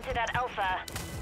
planted at Alpha.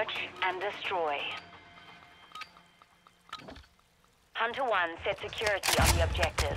Search and destroy. Hunter 1 set security on the objectives.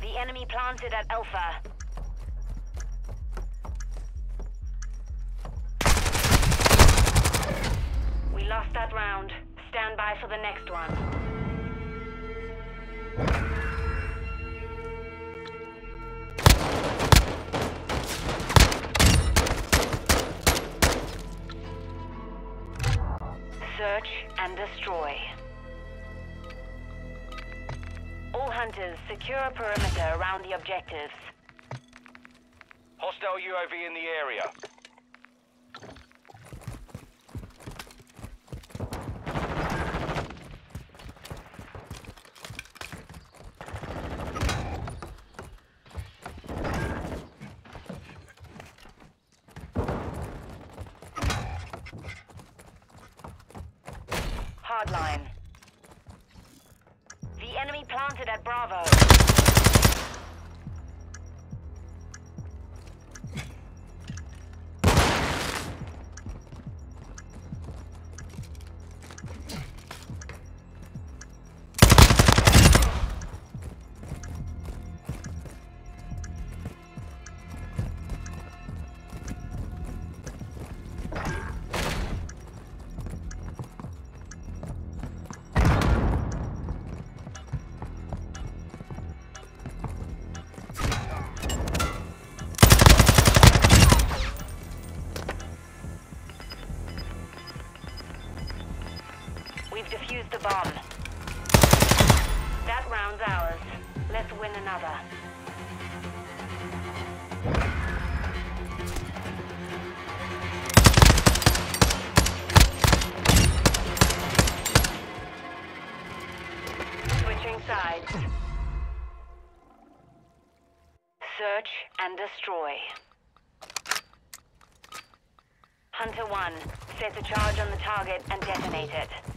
The enemy planted at Alpha. We lost that round. Stand by for the next one. Hunters, secure a perimeter around the objectives. Hostile UAV in the area. Hardline. The enemy planted at Bravo. Bomb. That round's ours. Let's win another. Switching sides. Search and destroy. Hunter 1, set the charge on the target and detonate it.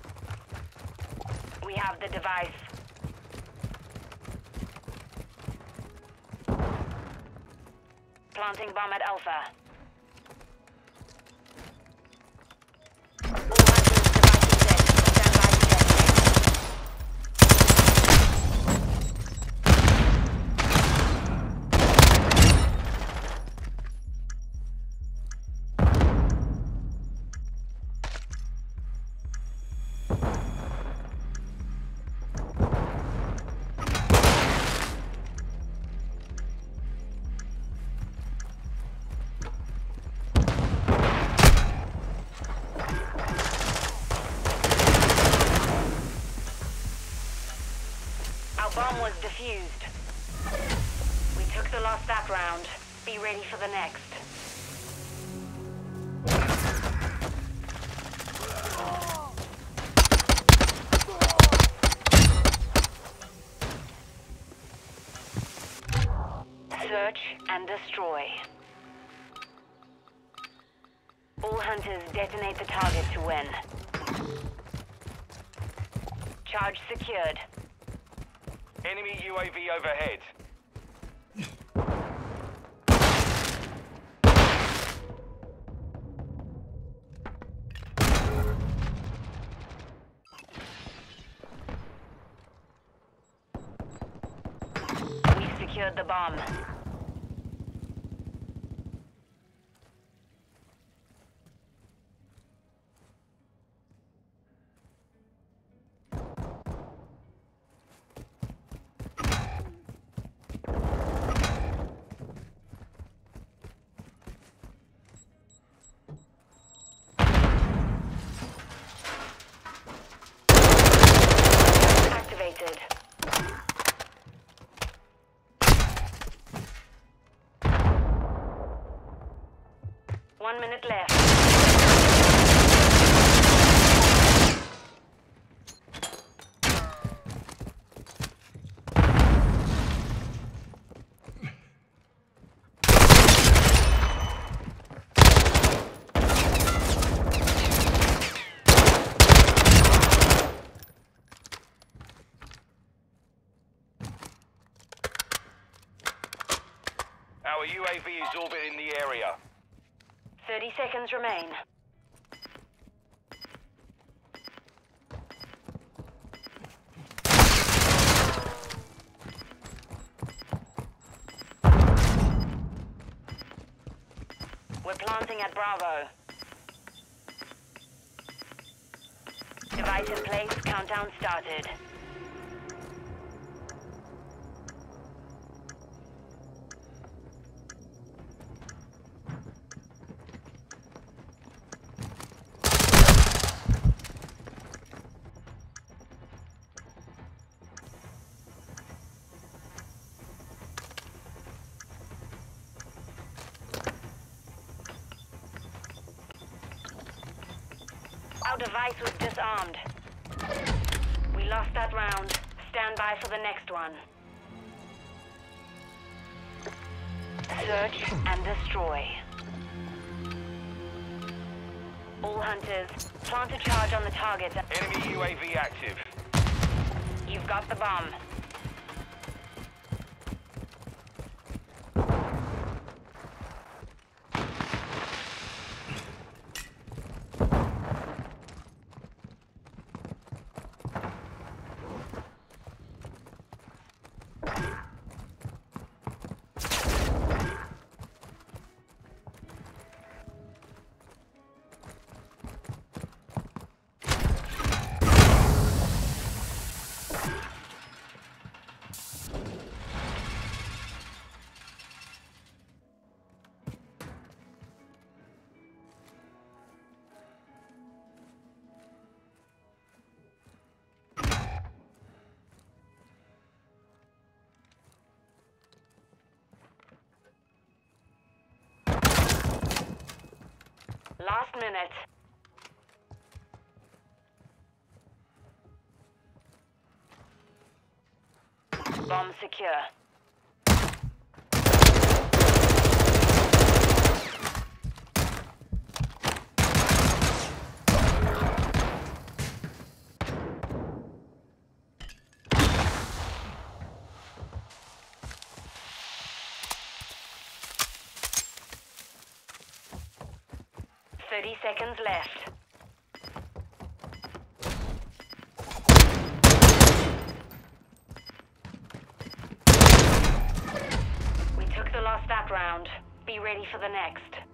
We have the device. Planting bomb at Alpha. Bomb was defused. We took the lost that round. Be ready for the next. Search and destroy. All hunters detonate the target to win. Charge secured. Enemy UAV overhead. We secured the bomb. One minute left. UAV is orbiting the area. 30 seconds remain. We're planting at Bravo. Device in place, countdown started. Our device was disarmed. We lost that round. Stand by for the next one. Search and destroy. All hunters, plant a charge on the target. Enemy UAV active. You've got the bomb. Last minute. Bomb secure. Thirty seconds left. We took the last that round. Be ready for the next.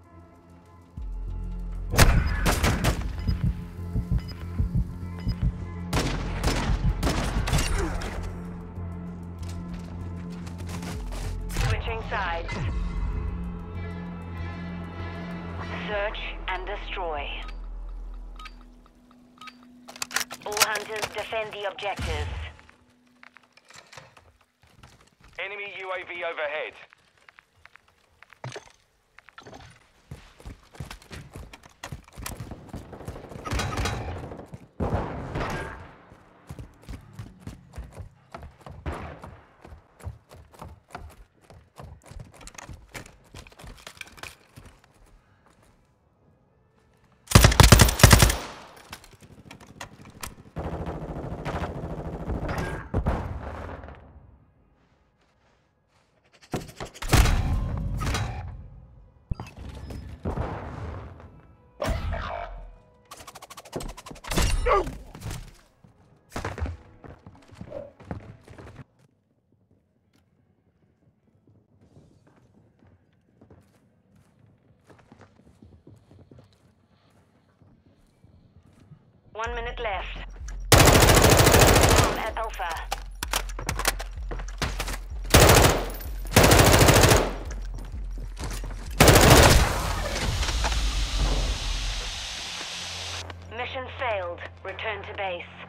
All hunters defend the objectives. Enemy UAV overhead. One minute left. Bomb at Alpha. Mission failed. Return to base.